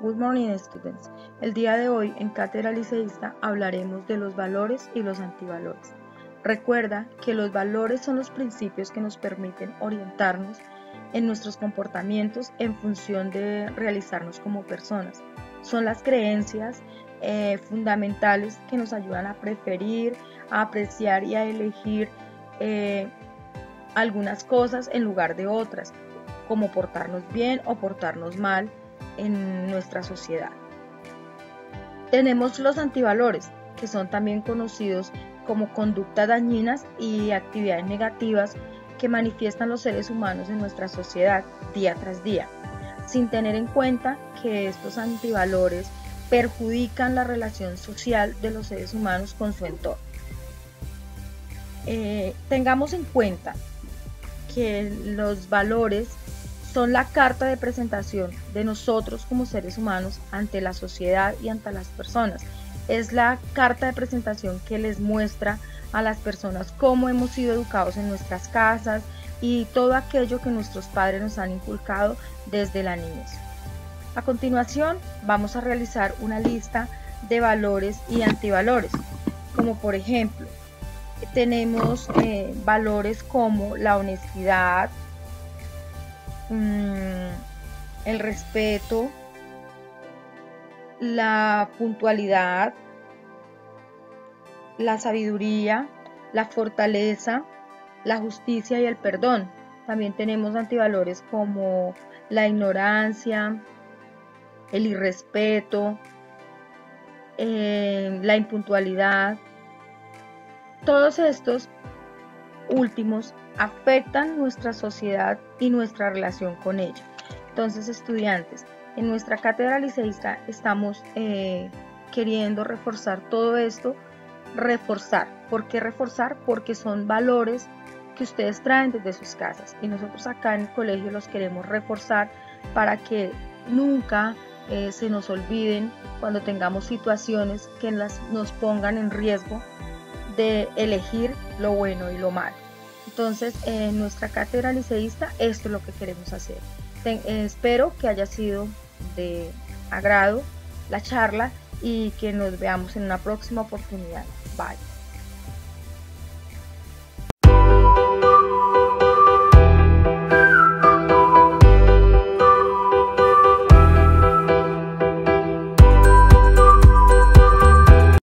Good morning students. El día de hoy en Cátedra Liceísta hablaremos de los valores y los antivalores. Recuerda que los valores son los principios que nos permiten orientarnos en nuestros comportamientos en función de realizarnos como personas. Son las creencias eh, fundamentales que nos ayudan a preferir, a apreciar y a elegir eh, algunas cosas en lugar de otras, como portarnos bien o portarnos mal en nuestra sociedad. Tenemos los antivalores, que son también conocidos como conductas dañinas y actividades negativas que manifiestan los seres humanos en nuestra sociedad día tras día, sin tener en cuenta que estos antivalores perjudican la relación social de los seres humanos con su entorno. Eh, tengamos en cuenta que los valores son la carta de presentación de nosotros como seres humanos ante la sociedad y ante las personas. Es la carta de presentación que les muestra a las personas cómo hemos sido educados en nuestras casas y todo aquello que nuestros padres nos han inculcado desde la niñez. A continuación vamos a realizar una lista de valores y antivalores, como por ejemplo tenemos eh, valores como la honestidad, Mm, el respeto, la puntualidad, la sabiduría, la fortaleza, la justicia y el perdón. También tenemos antivalores como la ignorancia, el irrespeto, eh, la impuntualidad. Todos estos últimos afectan nuestra sociedad y nuestra relación con ella. Entonces, estudiantes, en nuestra cátedra liceísta estamos eh, queriendo reforzar todo esto, reforzar. ¿Por qué reforzar? Porque son valores que ustedes traen desde sus casas y nosotros acá en el colegio los queremos reforzar para que nunca eh, se nos olviden cuando tengamos situaciones que las, nos pongan en riesgo de elegir lo bueno y lo malo. Entonces, en nuestra cátedra liceísta, esto es lo que queremos hacer. espero que haya sido de agrado la charla y que nos veamos en una próxima oportunidad. Bye.